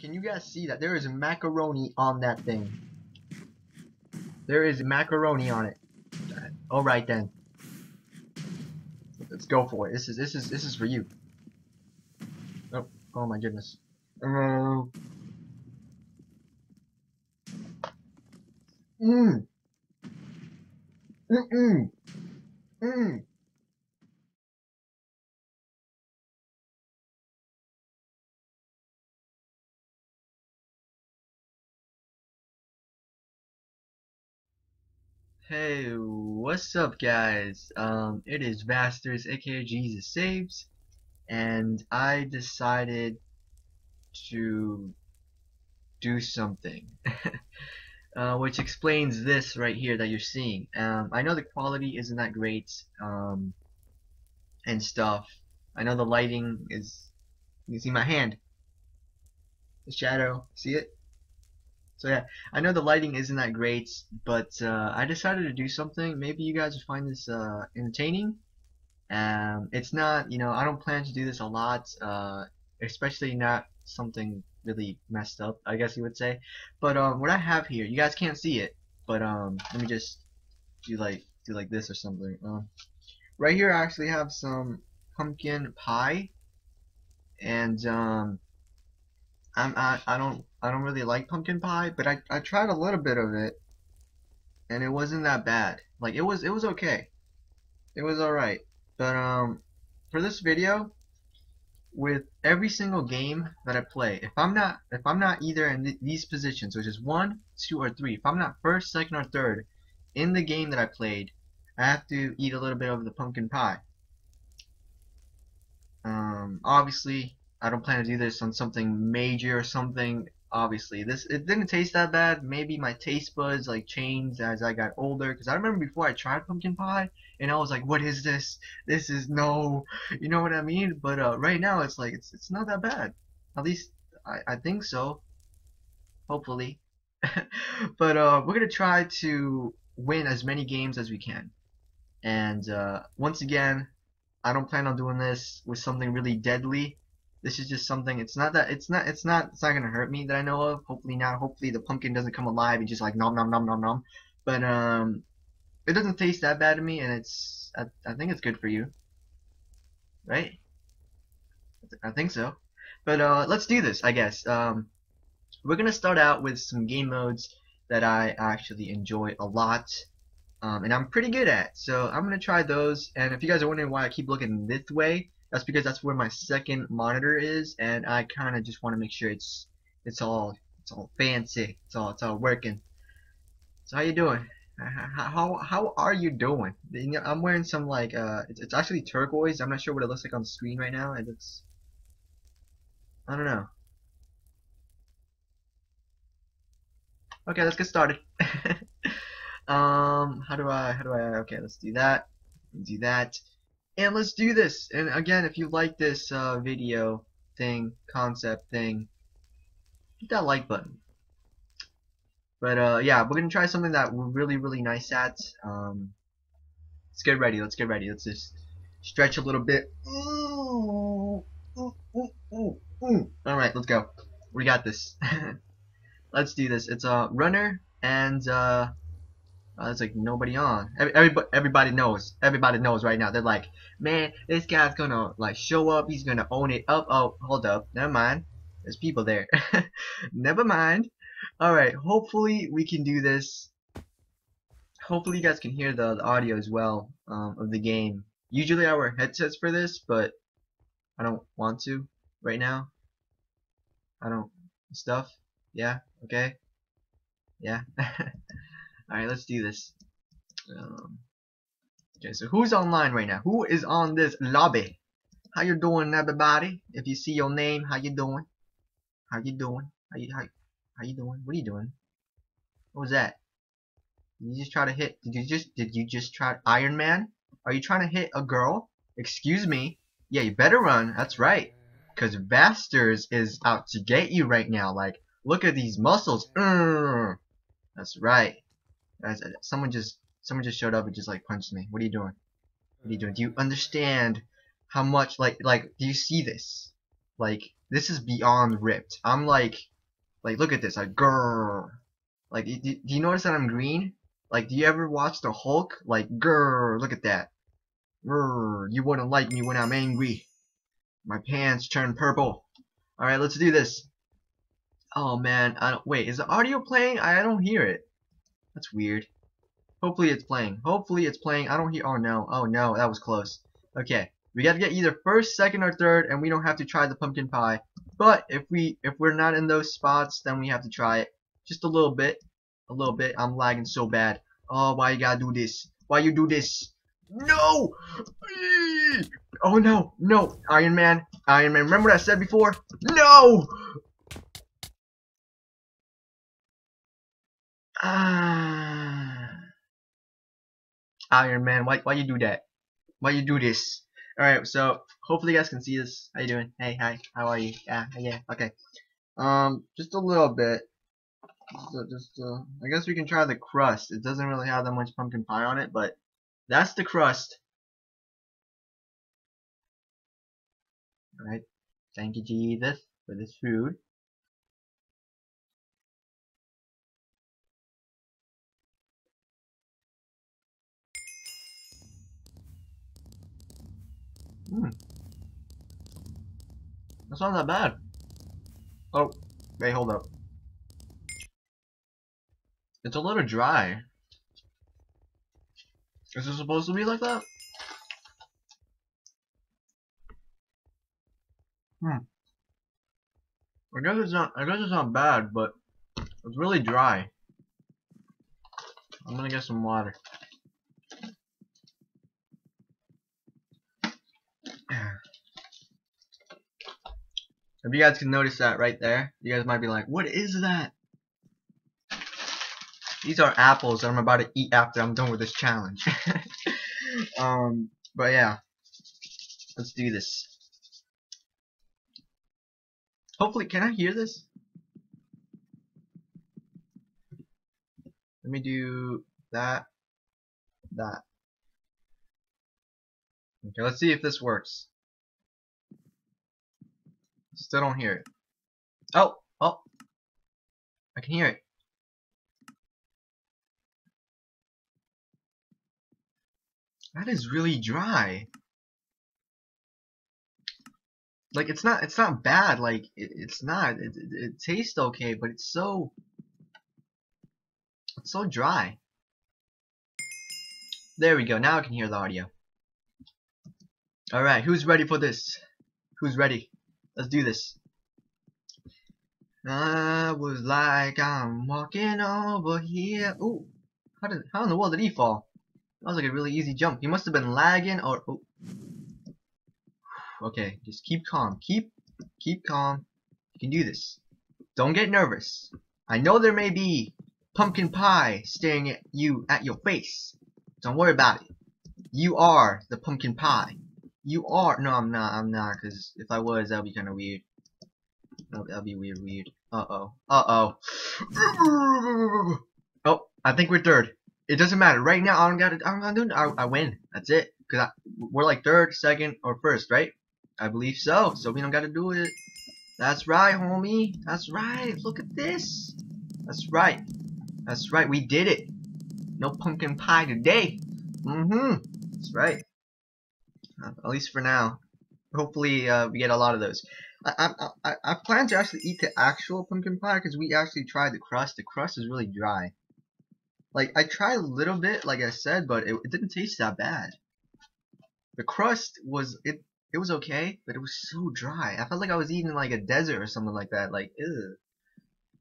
Can you guys see that? There is macaroni on that thing. There is macaroni on it. Alright then. Let's go for it. This is this is this is for you. Oh, oh my goodness. Mmm. Mmm. Mmm. Mmm. Hey, what's up guys? Um, it is Vasterz, aka Jesus Saves, and I decided to do something. uh, which explains this right here that you're seeing. Um, I know the quality isn't that great, um, and stuff. I know the lighting is, you see my hand, the shadow, see it? So yeah, I know the lighting isn't that great, but uh, I decided to do something. Maybe you guys will find this uh, entertaining. Um, it's not, you know, I don't plan to do this a lot, uh, especially not something really messed up, I guess you would say. But um, what I have here, you guys can't see it, but um, let me just do like do like this or something. Uh, right here, I actually have some pumpkin pie, and um, I'm I, I don't I don't really like pumpkin pie, but I I tried a little bit of it, and it wasn't that bad. Like it was it was okay, it was all right. But um, for this video, with every single game that I play, if I'm not if I'm not either in th these positions, which is one, two, or three, if I'm not first, second, or third in the game that I played, I have to eat a little bit of the pumpkin pie. Um, obviously, I don't plan to do this on something major or something. Obviously, this it didn't taste that bad. Maybe my taste buds like changed as I got older. Cause I remember before I tried pumpkin pie, and I was like, "What is this? This is no," you know what I mean? But uh, right now, it's like it's it's not that bad. At least I I think so. Hopefully. but uh, we're gonna try to win as many games as we can. And uh, once again, I don't plan on doing this with something really deadly. This is just something. It's not that. It's not. It's not. It's not gonna hurt me that I know of. Hopefully not. Hopefully the pumpkin doesn't come alive and just like nom nom nom nom nom. But um, it doesn't taste that bad to me, and it's. I, I think it's good for you. Right? I think so. But uh, let's do this. I guess. Um, we're gonna start out with some game modes that I actually enjoy a lot. Um, and I'm pretty good at. So I'm gonna try those. And if you guys are wondering why I keep looking this way, that's because that's where my second monitor is, and I kind of just want to make sure it's it's all it's all fancy, it's all it's all working. So how you doing? How how are you doing? I'm wearing some like uh, it's, it's actually turquoise. I'm not sure what it looks like on the screen right now. It looks I don't know. Okay, let's get started. um, how do I how do I okay? Let's do that. Do that and let's do this. And again if you like this uh, video thing concept thing hit that like button. But uh, yeah we're gonna try something that we're really really nice at. Um, let's get ready. Let's get ready. Let's just stretch a little bit. Alright let's go. We got this. Let's do this. It's a runner and uh, uh, there's like nobody on. Every, everybody, everybody knows. Everybody knows right now. They're like, man, this guy's gonna like show up. He's gonna own it up. Oh, hold up. Never mind. There's people there. Never mind. All right. Hopefully we can do this. Hopefully you guys can hear the, the audio as well um, of the game. Usually I wear headsets for this, but I don't want to right now. I don't stuff. Yeah. Okay. Yeah. Alright, let's do this. Um, okay, so who's online right now? Who is on this lobby? How you doing, everybody? If you see your name, how you doing? How you doing? How you how, how you doing? What are you doing? What was that? Did you just try to hit? Did you just did you just try Iron Man? Are you trying to hit a girl? Excuse me. Yeah, you better run. That's right. Cause Vasterz is out to get you right now. Like, look at these muscles. Mm. That's right. Guys, someone just someone just showed up and just like punched me. What are you doing? What are you doing? Do you mm. understand how much like like do you see this? Like this is beyond ripped. I'm like Like, look at this. Like, grrr. Like, do, do you notice that I'm green? Like, do you ever watch the Hulk? Like, grrr, look at that. Grrr, you wouldn't like me when I'm angry. My pants turn purple. Alright, let's do this. Oh man, I don't, wait, is the audio playing? I don't hear it. That's weird. Hopefully it's playing. Hopefully it's playing. I don't hear, oh no, oh no, that was close. Okay, we gotta get either first, second, or third, and we don't have to try the pumpkin pie. But if we, if we're not in those spots, then we have to try it. Just a little bit. A little bit. I'm lagging so bad. Oh, why you gotta do this? Why you do this? No! Oh no, no, Iron Man, Iron Man, remember what I said before? No! Ah. Iron Man, why, why you do that? Why you do this? Alright, so, hopefully you guys can see this. How you doing? Hey, hi, how are you? Yeah, yeah, okay. Um, just a little bit. So just, uh, I guess we can try the crust. It doesn't really have that much pumpkin pie on it, but that's the crust. Alright. Thank you, Jesus, for this food. Hmm. That's not that bad. Oh, wait, hold up. It's a little dry. Is it supposed to be like that? Hmm. I guess it's not. I guess it's not bad, but it's really dry. I'm gonna get some water. If you guys can notice that right there, you guys might be like, "What is that?" These are apples that I'm about to eat after I'm done with this challenge. um, but yeah, let's do this. Hopefully, can I hear this? Let me do that, that. Okay, let's see if this works. Still don't hear it. Oh, oh, I can hear it. That is really dry. Like it's not it's not bad. Like it, it's not. It, it, it tastes okay, but it's so it's so dry. There we go. Now I can hear the audio. All right, who's ready for this? Who's ready? Let's do this. I was like I'm walking over here. Ooh, how did how in the world did he fall? That was like a really easy jump. He must have been lagging or... Oh. Okay, just keep calm. Keep, keep calm. You can do this. Don't get nervous. I know there may be pumpkin pie staring at you at your face. Don't worry about it. You are the pumpkin pie. You are. No, I'm not. I'm not. Because if I was, that would be kind of weird. That'd be weird, weird. Uh oh. Uh oh. I think we're third it doesn't matter. Right now, I don't got it. I'm not doing. I, I win. That's it. Cause we're like third, second, or first, right? I believe so. So we don't got to do it. That's right, homie. That's right. Look at this. That's right. That's right. We did it. No pumpkin pie today. Mm-hmm. That's right. Uh, at least for now. Hopefully, uh, we get a lot of those. I, I, I, I plan to actually eat the actual pumpkin pie because we actually tried the crust. The crust is really dry. Like, I tried a little bit, like I said, but it, it didn't taste that bad. The crust was, it it was okay, but it was so dry. I felt like I was eating like a desert or something like that, like, ew.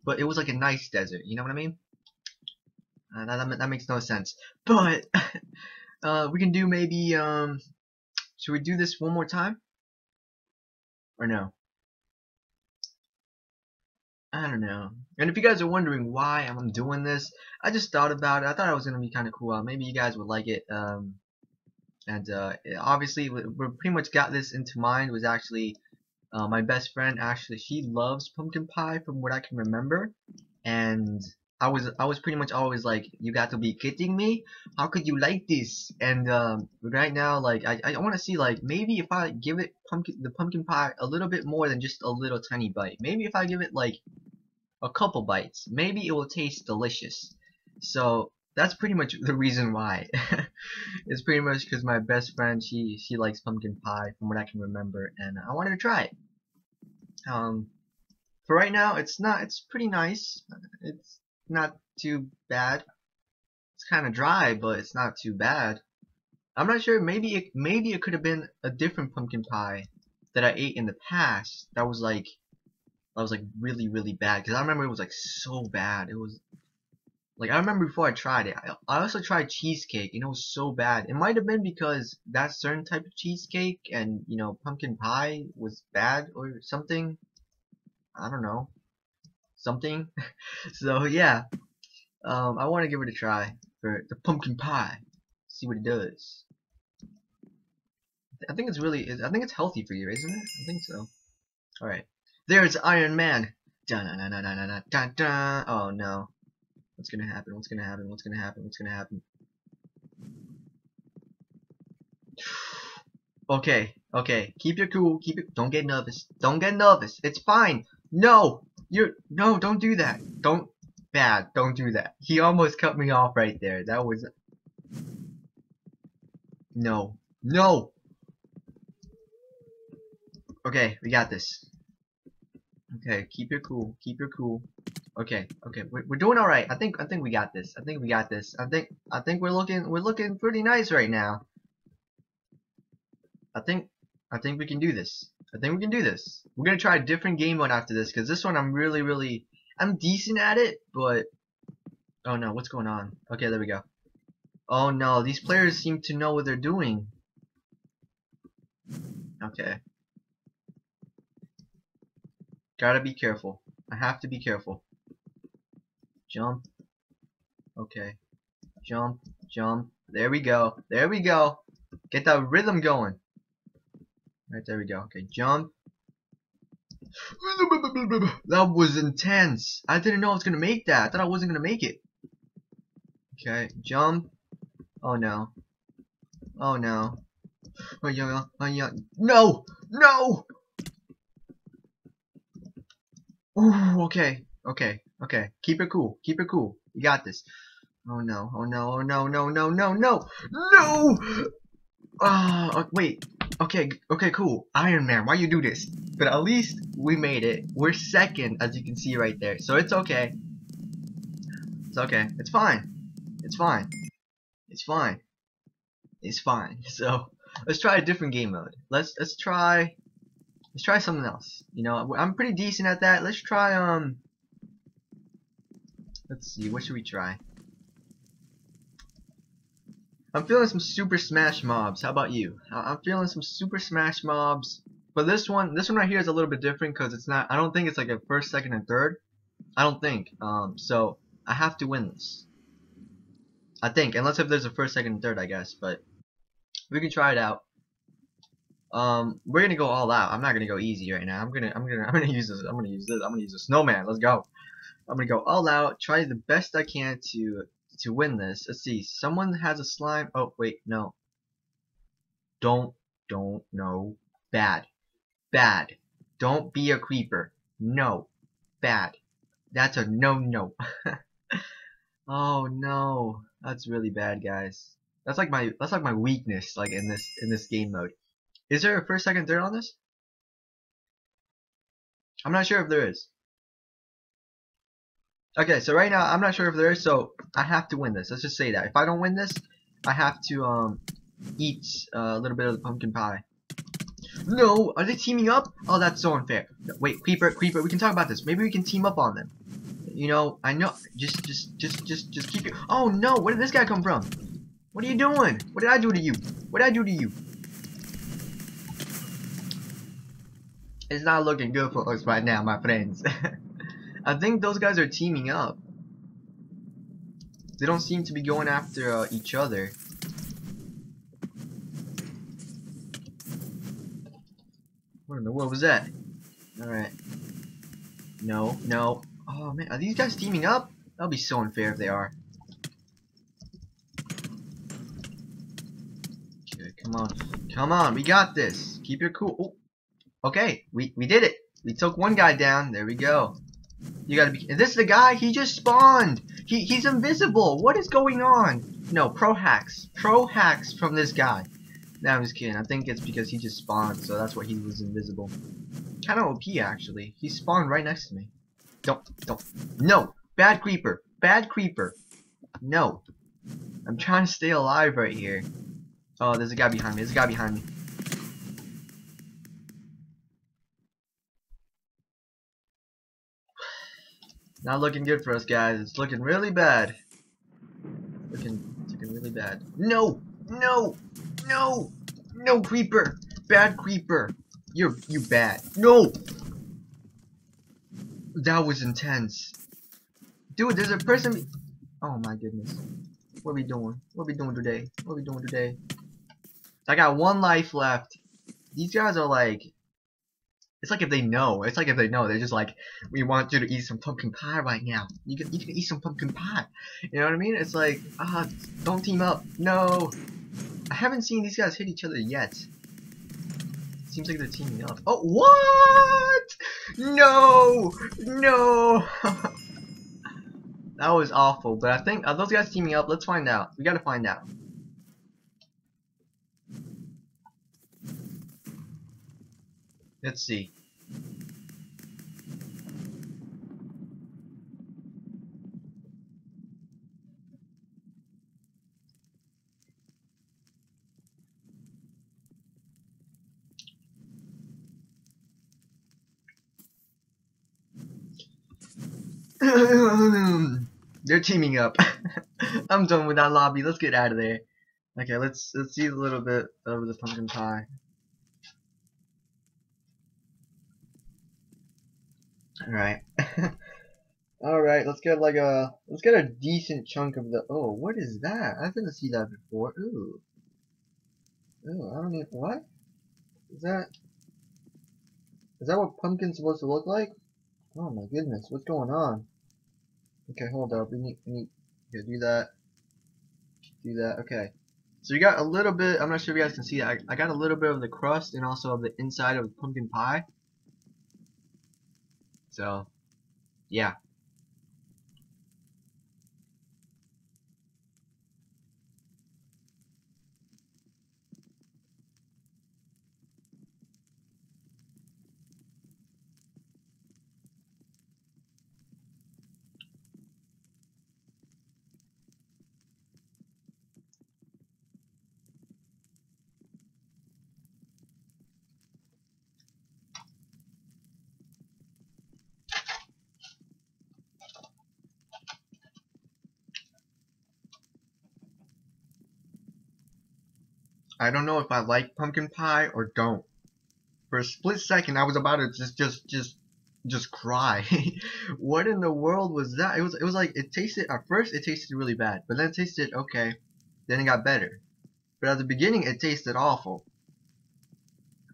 But it was like a nice desert, you know what I mean? Uh, that, that, that makes no sense. But, uh, we can do maybe, um, should we do this one more time? Or no? I don't know. And if you guys are wondering why I'm doing this, I just thought about it. I thought it was gonna be kind of cool. Maybe you guys would like it. Um, and uh, obviously, we, we pretty much got this into mind. Was actually uh, my best friend. Actually, she loves pumpkin pie, from what I can remember. And I was I was pretty much always like, you got to be kidding me. How could you like this? And um, right now, like I I want to see like maybe if I give it pumpkin the pumpkin pie a little bit more than just a little tiny bite. Maybe if I give it like a couple bites. Maybe it will taste delicious. So that's pretty much the reason why. it's pretty much because my best friend she she likes pumpkin pie from what I can remember, and I wanted to try it. Um, for right now, it's not. It's pretty nice. It's not too bad. It's kind of dry, but it's not too bad. I'm not sure. Maybe it maybe it could have been a different pumpkin pie that I ate in the past. That was like that was like really really bad because I remember it was like so bad. It was like I remember before I tried it. I, I also tried cheesecake and it was so bad. It might have been because that certain type of cheesecake and you know pumpkin pie was bad or something. I don't know something. so yeah, um, I want to give it a try for the pumpkin pie. See what it does. I think it's really, I think it's healthy for you, isn't it? I think so. All right, there's Iron Man. Dun, dun, dun, dun, dun, dun, dun. Oh no, what's gonna happen? What's gonna happen? What's gonna happen? What's gonna happen? Okay, okay. Keep your cool. Keep it. Don't get nervous. Don't get nervous. It's fine. No, you're no. Don't do that. Don't. Bad. Don't do that. He almost cut me off right there. That was. No. No. Okay, we got this. Okay, keep your cool. Keep your cool. Okay, okay, we're, we're doing all right. I think I think we got this. I think we got this. I think I think we're looking we're looking pretty nice right now. I think I think we can do this. I think we can do this. We're gonna try a different game mode after this because this one I'm really really I'm decent at it, but oh no, what's going on? Okay, there we go. Oh no, these players seem to know what they're doing. Okay. Gotta be careful. I have to be careful. Jump. Okay. Jump, jump. There we go. There we go. Get that rhythm going. Right, there we go. Okay, jump. That was intense. I didn't know I was gonna make that. I thought I wasn't gonna make it. Okay, jump. Oh no. Oh no. Oh yeah, oh yeah. No! No! Ooh, okay. Okay. Okay. Keep it cool. Keep it cool. You got this. Oh no. Oh no. Oh no. No. No. No. No. No! Ah, uh, wait. Okay, okay, cool. Iron Man, why you do this? But at least we made it. We're second, as you can see right there. So it's okay. It's okay. It's fine. It's fine. It's fine. It's fine. So let's try a different game mode. Let's let's try let's try something else. You know, I'm pretty decent at that. Let's try um. Let's see. What should we try? I'm feeling some Super Smash mobs. How about you? I'm feeling some Super Smash mobs. But this one, this one right here is a little bit different because it's not. I don't think it's like a first, second, and third. I don't think. Um, so I have to win this. I think, unless if there's a first, second, and third, I guess. But we can try it out. Um, we're gonna go all out. I'm not gonna go easy right now. I'm gonna, I'm gonna, I'm gonna use this. I'm gonna use this. I'm gonna use a snowman. Let's go. I'm gonna go all out. Try the best I can to to win this. Let's see. Someone has a slime. Oh, wait, no. Don't, don't, no. Bad. Bad. Don't be a creeper. No. Bad. That's a no-no. oh, no. That's really bad, guys. That's like my, that's like my weakness, like, in this, in this game mode. Is there a first, second, third on this? I'm not sure if there is. Okay, so right now I'm not sure if there is, so I have to win this. Let's just say that. If I don't win this, I have to um eat uh, a little bit of the pumpkin pie. No, are they teaming up? Oh, that's so unfair. Wait, Creeper, Creeper, we can talk about this. Maybe we can team up on them. You know, I know. Just, just, just, just, just keep it. Oh no, where did this guy come from? What are you doing? What did I do to you? What did I do to you? It's not looking good for us right now, my friends. I think those guys are teaming up. They don't seem to be going after uh, each other. What in the world was that? Alright. No, no. Oh man, are these guys teaming up? That'll be so unfair if they are. Okay, come on. Come on, we got this. Keep your cool. Oh. Okay, we, we did it. We took one guy down. There we go. You gotta be. This is this the guy? He just spawned. He he's invisible. What is going on? No, pro hacks. Pro hacks from this guy. No, I'm just kidding. I think it's because he just spawned, so that's why he was invisible. Kind of OP actually. He spawned right next to me. Don't don't. No, bad creeper. Bad creeper. No. I'm trying to stay alive right here. Oh, there's a guy behind me. There's a guy behind me. Not looking good for us, guys. It's looking really bad. Looking, looking really bad. No! No! No! No, creeper! Bad creeper! You're, you bad. No! That was intense. Dude, there's a person... Oh my goodness. What we doing? What we doing today? What we doing today? I got one life left. These guys are like it's like if they know. It's like if they know. They're just like, we want you to eat some pumpkin pie right now. You can you can eat some pumpkin pie. You know what I mean? It's like, ah, don't team up. No. I haven't seen these guys hit each other yet. Seems like they're teaming up. Oh, what? No, no. that was awful. But I think are those guys teaming up? Let's find out. We gotta find out. Let's see. They're teaming up. I'm done with that lobby. Let's get out of there. Okay, let's let's see a little bit of the pumpkin pie. Alright. Alright, let's get like a let's get a decent chunk of the oh, what is that? I didn't see that before. Ooh. Ooh, I don't even what? Is that Is that what pumpkin's supposed to look like? Oh my goodness, what's going on? Okay, hold up. We need we need okay, do that. Do that, okay. So you got a little bit I'm not sure if you guys can see that. I, I got a little bit of the crust and also of the inside of the pumpkin pie. So, yeah. I don't know if I like pumpkin pie or don't. For a split second, I was about to just, just, just, just cry. what in the world was that? It was, it was like it tasted at first. It tasted really bad, but then it tasted okay. Then it got better. But at the beginning, it tasted awful.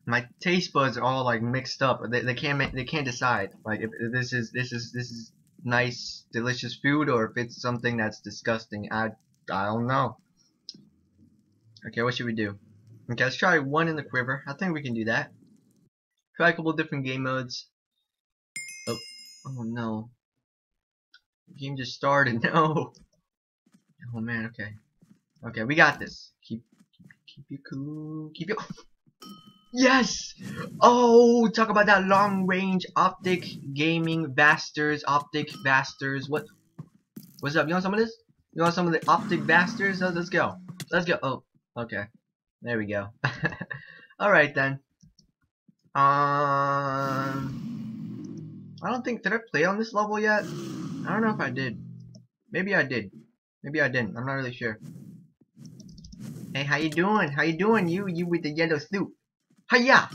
My taste buds are all like mixed up. They, they can't make, they can't decide like if, if this is this is this is nice delicious food or if it's something that's disgusting. I I don't know. Okay, what should we do? Okay, let's try one in the quiver. I think we can do that. Try a couple different game modes. Oh, oh no. The game just started. No. Oh man. Okay. Okay, we got this. Keep, keep, keep you cool. Keep you. Yes! Oh, talk about that long range optic gaming Vasterz, optic Vasterz. What? What's up? You want some of this? You want some of the optic Vasterz? Let's go. Let's go. Oh, Okay. There we go. Alright then. Um, I don't think, did I play on this level yet? I don't know if I did. Maybe I did. Maybe I didn't. I'm not really sure. Hey, how you doing? How you doing? You, you with the yellow suit. Hiya!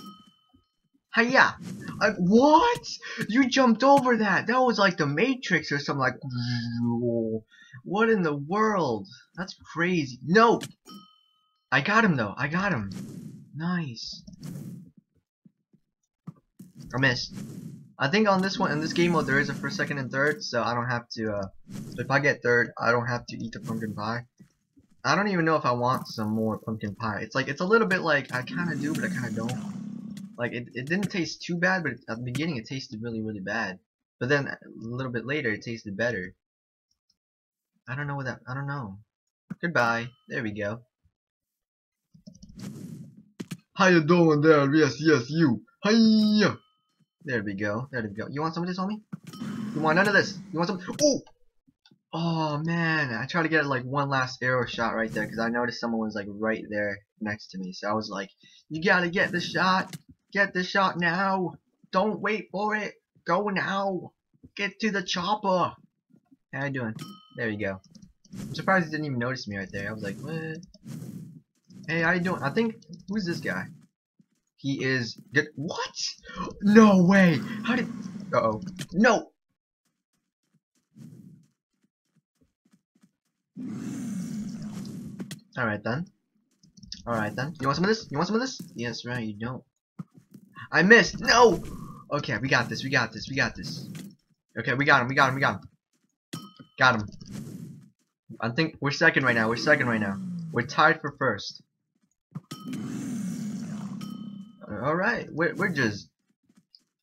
Hiya! Like, what? You jumped over that. That was like the Matrix or something like, what in the world? That's crazy. No! I got him though. I got him. Nice. I missed. I think on this one, in this game mode, there is a first, second, and third, so I don't have to, uh, if I get third, I don't have to eat the pumpkin pie. I don't even know if I want some more pumpkin pie. It's like, it's a little bit like, I kind of do, but I kind of don't. Like, it, it didn't taste too bad, but at the beginning it tasted really, really bad. But then a little bit later, it tasted better. I don't know what that. I don't know. Goodbye. There we go. How you doing there? Yes, yes, you. Hiya. There we go. There we go. You want some of this, homie? You want none of this? You want some? Oh! Oh man, I tried to get like one last arrow shot right there because I noticed someone was like right there next to me. So I was like, you gotta get the shot. Get the shot now. Don't wait for it. Go now. Get to the chopper. How you doing? There you go. I'm surprised he didn't even notice me right there. I was like, what? Hey, how you doing? I think, who's this guy? He is, good. what? No way. How did, uh oh. No. Alright then. Alright then. You want some of this? You want some of this? Yes, right, you don't. I missed! No! Okay, we got this, we got this, we got this. Okay, we got him, we got him, we got him. Got him. I think we're second right now, we're second right now. We're tied for first. Alright, we're, we're just...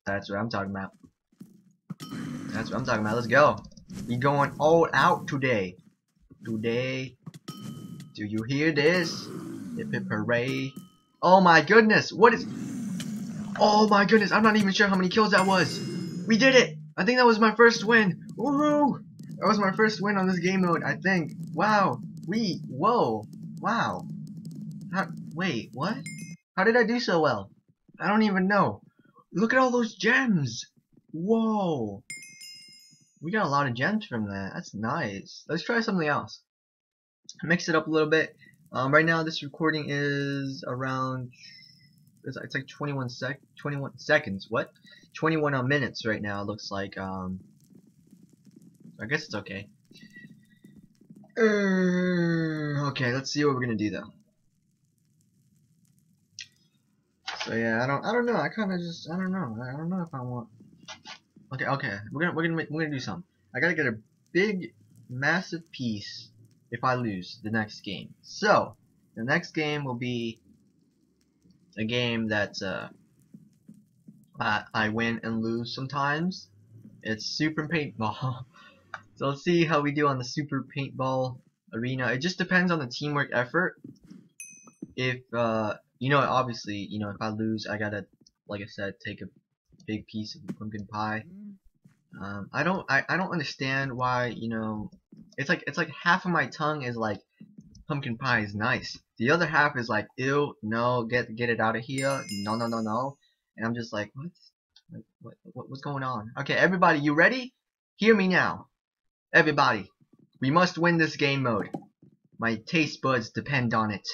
That's what I'm talking about. That's what I'm talking about, let's go. We going all out today. Today. Do you hear this? Hip hip hooray. Oh my goodness, what is... Oh my goodness, I'm not even sure how many kills that was. We did it! I think that was my first win. Woohoo! That was my first win on this game mode, I think. Wow. We, whoa. Wow. How, wait, what? How did I do so well? I don't even know. Look at all those gems. Whoa. We got a lot of gems from that. That's nice. Let's try something else. Mix it up a little bit. Um, right now, this recording is around it's, it's like 21 sec 21 seconds. What? 21 minutes right now. It looks like. Um, I guess it's okay. Uh, okay, let's see what we're gonna do though. So yeah, I don't, I don't know. I kind of just, I don't know. I don't know if I want. Okay, okay. We're gonna, we're gonna, we're gonna do something. I gotta get a big, massive piece if I lose the next game. So the next game will be a game that uh, I, I win and lose sometimes. It's Super Paintball. so let's see how we do on the Super Paintball arena. It just depends on the teamwork effort. If uh, you know, obviously, you know, if I lose, I gotta, like I said, take a big piece of pumpkin pie. Um, I don't, I, I don't understand why, you know, it's like, it's like half of my tongue is like, pumpkin pie is nice. The other half is like, ew, no, get get it out of here. No, no, no, no. And I'm just like, what? Like, what, what what's going on? Okay, everybody, you ready? Hear me now. Everybody, we must win this game mode. My taste buds depend on it.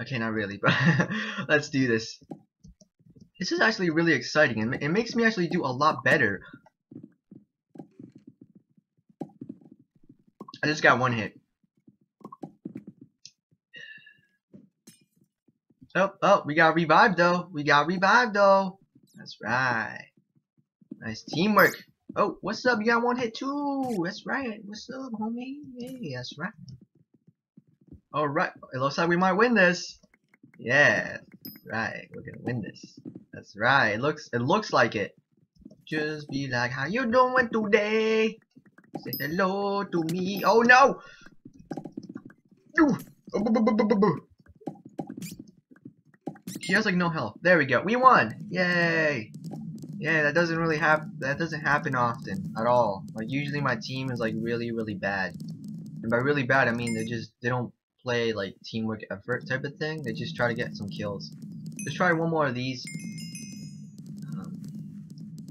Okay, not really, but let's do this. This is actually really exciting, and it makes me actually do a lot better. I just got one hit. Oh, oh, we got revived though. We got revived though. That's right. Nice teamwork. Oh, what's up? You got one hit too. That's right. What's up, homie? Hey, that's right. Alright, it looks like we might win this. Yeah, right. We're gonna win this. That's right. It looks it looks like it. Just be like, how you doing today? Say hello to me. Oh no! She has like no health. There we go. We won! Yay! Yeah, that doesn't really happen. That doesn't happen often at all. Like usually my team is like really, really bad. And by really bad, I mean they just they don't play like teamwork effort type of thing. They just try to get some kills. Let's try one more of these. Um,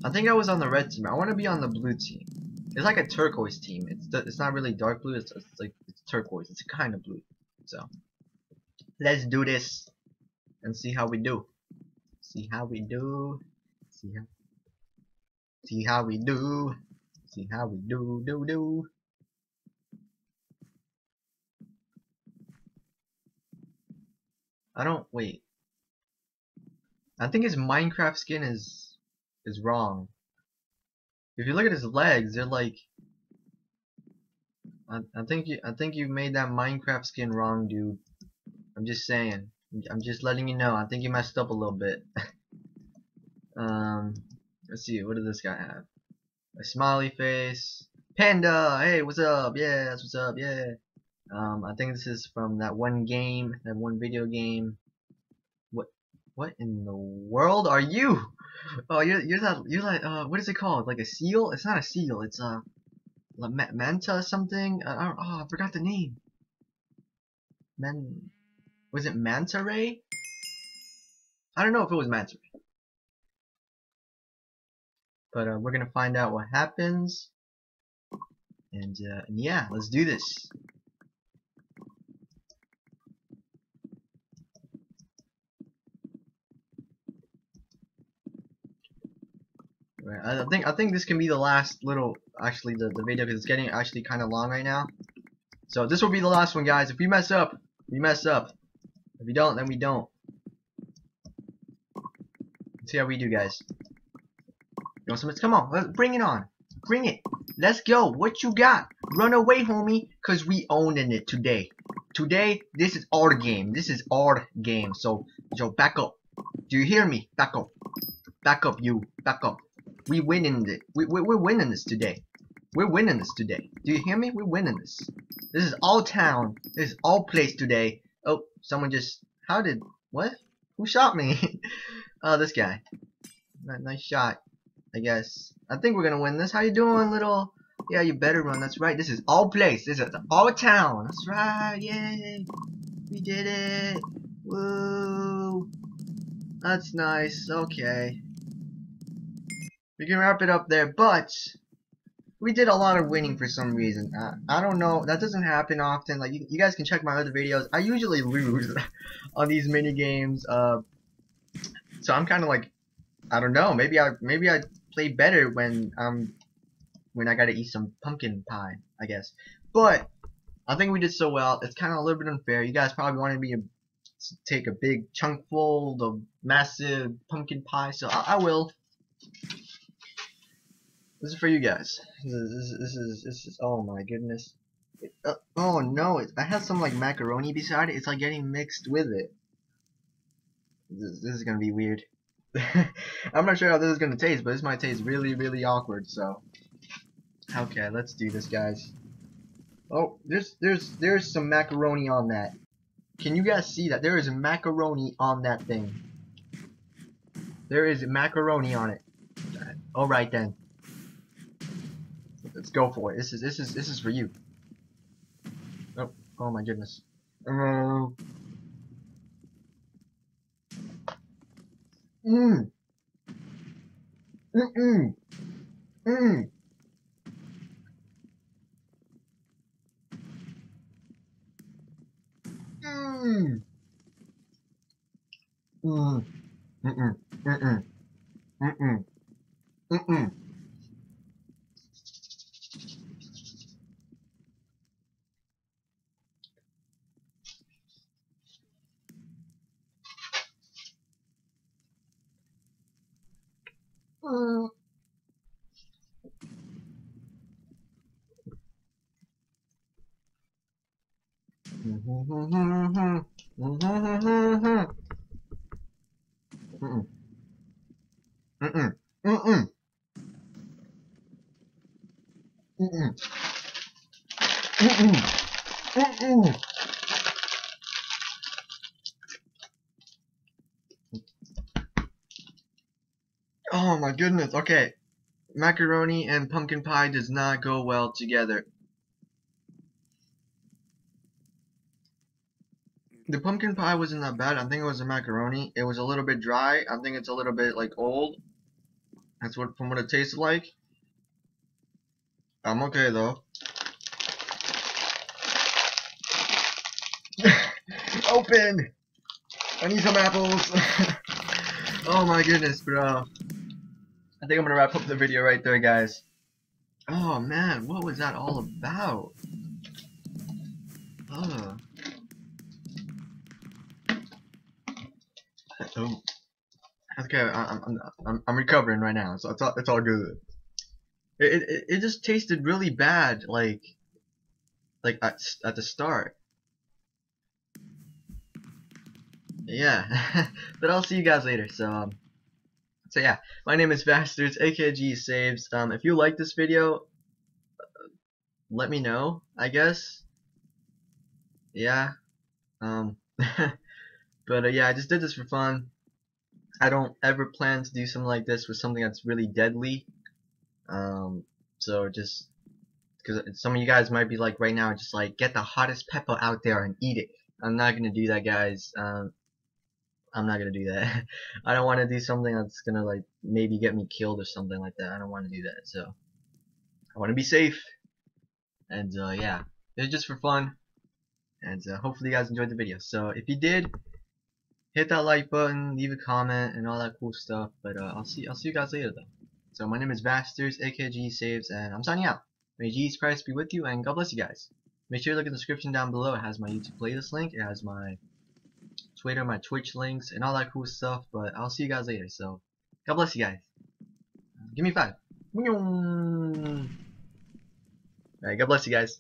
I think I was on the red team. I want to be on the blue team. It's like a turquoise team. It's it's not really dark blue. It's, it's like it's turquoise. It's kind of blue. So let's do this and see how we do. See how we do. See how. See how we do. See how we do do do. I don't wait. I think his Minecraft skin is is wrong. If you look at his legs, they're like I, I think you I think you made that Minecraft skin wrong, dude. I'm just saying. I'm just letting you know. I think you messed up a little bit. um, let's see. What does this guy have? a smiley face. Panda, hey, what's up? Yeah, that's what's up. Yeah. Um, I think this is from that one game, that one video game. What, what in the world are you? Oh, you're you're that you're like uh, what is it called? Like a seal? It's not a seal. It's a uh, manta something. Uh, oh, I forgot the name. Man, was it manta ray? I don't know if it was manta ray. But uh, we're gonna find out what happens. And, uh, and yeah, let's do this. I think I think this can be the last little actually the, the video because it's getting actually kind of long right now. So this will be the last one, guys. If we mess up, we mess up. If we don't, then we don't. Let's see how we do, guys. You want some? Come on, let's bring it on. Bring it. Let's go. What you got? Run away, homie, cause we owning it today. Today, this is our game. This is our game. So, so back up. Do you hear me? Back up. Back up, you. Back up. We winning it. We, we, we're winning this today. We're winning this today. Do you hear me? We're winning this. This is all town. This is all place today. Oh, someone just... How did... What? Who shot me? oh, this guy. Nice shot. I guess. I think we're gonna win this. How you doing, little... Yeah, you better run. That's right. This is all place. This is all town. That's right. Yay. We did it. Woo. That's nice. Okay we can wrap it up there, but we did a lot of winning for some reason. I don't know, that doesn't happen often. Like, you, you, guys can check my other videos. I usually lose on these mini games. Uh, so I'm kind of like, I don't know, maybe I maybe I play better when um when I gotta eat some pumpkin pie, I guess. But I think we did so well. It's kind of a little bit unfair. You guys probably wanted me to take a big chunk full of massive pumpkin pie, so I, I will. This is for you guys. This is this is this is, this is oh my goodness. It, uh, oh no! It, I have some like macaroni beside it. It's like getting mixed with it. This, this is gonna be weird. I'm not sure how this is gonna taste, but this might taste really really awkward. So okay, let's do this, guys. Oh, there's there's there's some macaroni on that. Can you guys see that? There is macaroni on that thing. There is macaroni on it. Alright then. Let's go for it. This is this is this is for you. Oh, oh my goodness. Um, mm. Mm-mm. Mm-mm. うん。Mm-mm. Oh my goodness, okay. Macaroni and pumpkin pie does not go well together. The pumpkin pie wasn't that bad. I think it was the macaroni. It was a little bit dry. I think it's a little bit like old. That's what from what it tasted like. I'm okay though. Open! I need some apples. oh my goodness, bro. I think I'm gonna wrap up the video right there, guys. Oh man, what was that all about? Oh. oh. Okay, I'm, I'm, I'm, I'm recovering right now, so it's all, it's all good. It, it, it just tasted really bad, like, like at, at the start. Yeah, but I'll see you guys later, so, um, So yeah, my name is Vasterz, AKG Saves. Um, if you like this video, uh, let me know, I guess. Yeah. Um, but uh, yeah, I just did this for fun. I don't ever plan to do something like this with something that's really deadly. Um, so just because some of you guys might be like right now, just like get the hottest pepper out there and eat it. I'm not gonna do that, guys. Um, I'm not gonna do that. I don't want to do something that's gonna like maybe get me killed or something like that. I don't want to do that. So I want to be safe. And uh, yeah, it's just for fun. And uh, hopefully you guys enjoyed the video. So if you did, hit that like button, leave a comment, and all that cool stuff. But uh, I'll see I'll see you guys later though. So my name is Vasterz, AKG Saves, and I'm signing out. May Jesus Christ be with you, and God bless you guys. Make sure you look in the description down below. It has my YouTube playlist link. It has my Twitter, my Twitch links, and all that cool stuff. But I'll see you guys later. So, God bless you guys. Give me five. Alright, God bless you guys.